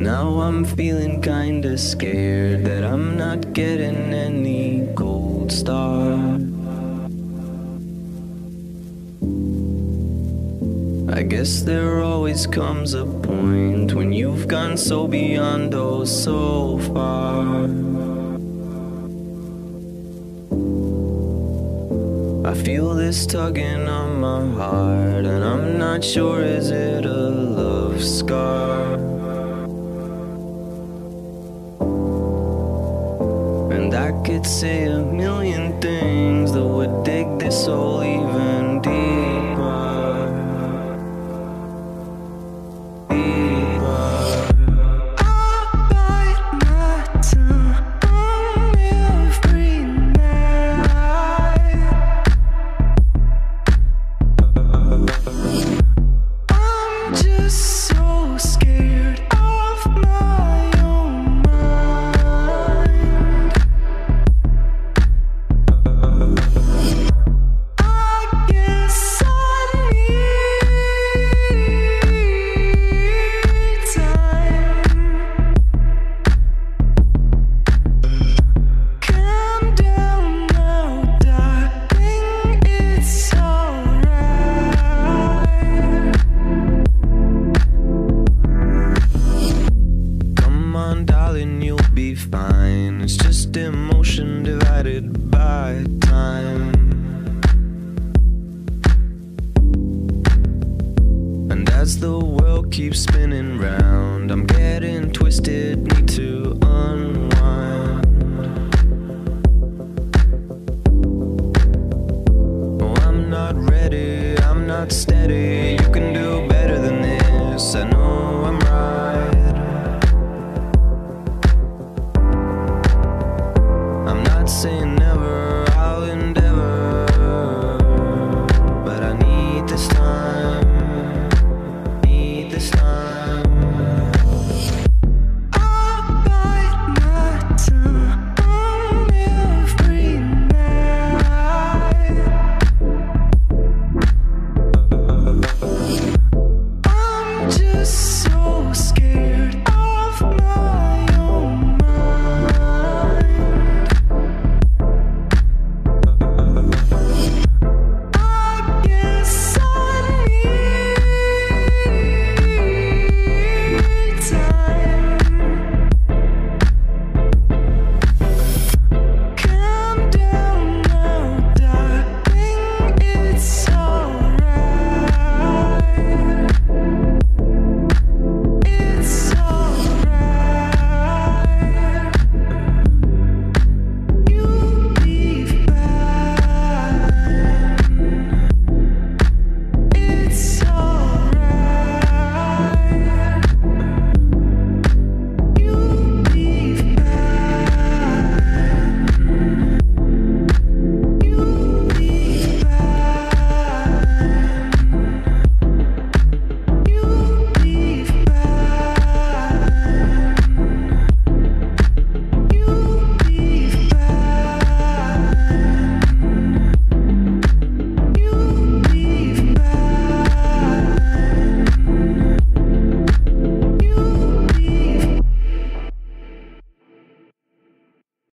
Now I'm feeling kinda scared that I'm not getting any gold star. I guess there always comes a point when you've gone so beyond, oh, so far. I feel this tugging on my heart, and I'm not sure is it a love scar? I could say a million things that would dig this hole even deeper. Come on, darling, you'll be fine. It's just emotion divided by time. And as the world keeps spinning round, I'm getting twisted, need to unwind. Oh, I'm not ready, I'm not steady. You can